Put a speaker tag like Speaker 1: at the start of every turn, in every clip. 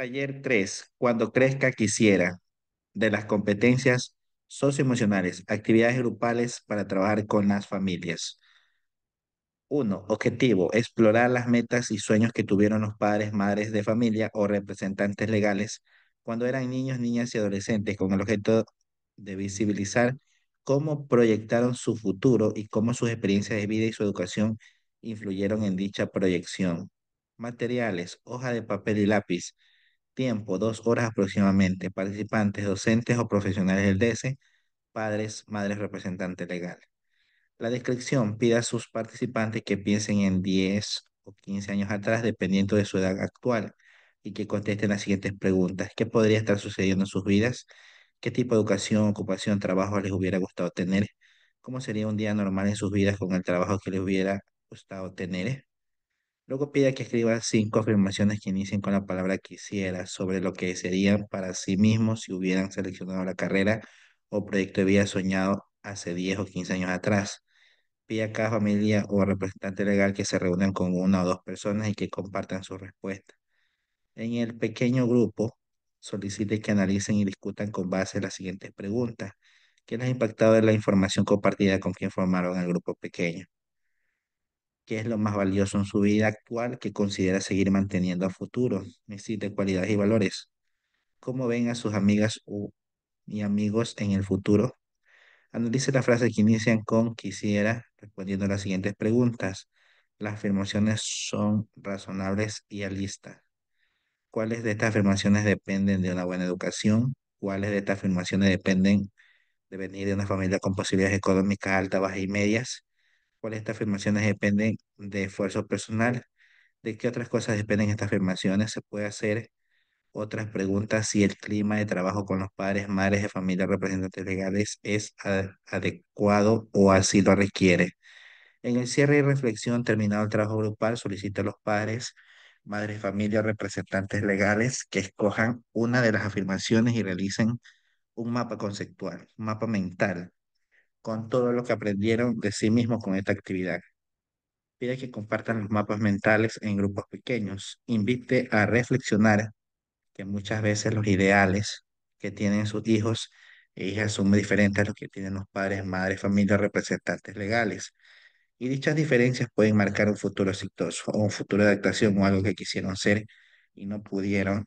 Speaker 1: Taller 3. Cuando crezca quisiera. De las competencias socioemocionales, actividades grupales para trabajar con las familias. Uno, objetivo, explorar las metas y sueños que tuvieron los padres, madres de familia o representantes legales cuando eran niños, niñas y adolescentes con el objeto de visibilizar cómo proyectaron su futuro y cómo sus experiencias de vida y su educación influyeron en dicha proyección. Materiales, hoja de papel y lápiz. Tiempo, dos horas aproximadamente. Participantes, docentes o profesionales del DS, padres, madres, representantes legales. La descripción pide a sus participantes que piensen en 10 o 15 años atrás, dependiendo de su edad actual, y que contesten las siguientes preguntas. ¿Qué podría estar sucediendo en sus vidas? ¿Qué tipo de educación, ocupación, trabajo les hubiera gustado tener? ¿Cómo sería un día normal en sus vidas con el trabajo que les hubiera gustado tener? Luego pide que escriban cinco afirmaciones que inicien con la palabra quisiera sobre lo que serían para sí mismos si hubieran seleccionado la carrera o proyecto de vida soñado hace 10 o 15 años atrás. Pide a cada familia o representante legal que se reúnan con una o dos personas y que compartan sus respuestas. En el pequeño grupo, solicite que analicen y discutan con base las siguientes preguntas. ¿Qué les ha impactado de la información compartida con quien formaron el grupo pequeño? ¿Qué es lo más valioso en su vida actual que considera seguir manteniendo a futuro? Necesita cualidades y valores. ¿Cómo ven a sus amigas y amigos en el futuro? Analice las frases que inician con quisiera, respondiendo a las siguientes preguntas. Las afirmaciones son razonables y realistas. ¿Cuáles de estas afirmaciones dependen de una buena educación? ¿Cuáles de estas afirmaciones dependen de venir de una familia con posibilidades económicas altas, bajas y medias? ¿Cuáles estas afirmaciones dependen de esfuerzo personal? ¿De qué otras cosas dependen estas afirmaciones? Se puede hacer otras preguntas si el clima de trabajo con los padres, madres de familia, representantes legales es adecuado o así lo requiere. En el cierre y reflexión, terminado el trabajo grupal, solicita a los padres, madres de familia, representantes legales que escojan una de las afirmaciones y realicen un mapa conceptual, un mapa mental, con todo lo que aprendieron de sí mismos con esta actividad. Pide que compartan los mapas mentales en grupos pequeños. Invite a reflexionar que muchas veces los ideales que tienen sus hijos e hijas son muy diferentes a los que tienen los padres, madres, familias, representantes legales. Y dichas diferencias pueden marcar un futuro exitoso o un futuro de adaptación o algo que quisieron ser y no pudieron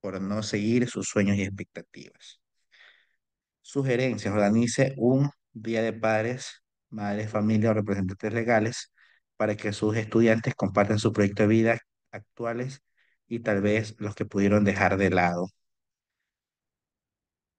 Speaker 1: por no seguir sus sueños y expectativas. Sugerencias, organice un día de padres, madres, familias o representantes legales para que sus estudiantes compartan su proyecto de vida actuales y tal vez los que pudieron dejar de lado.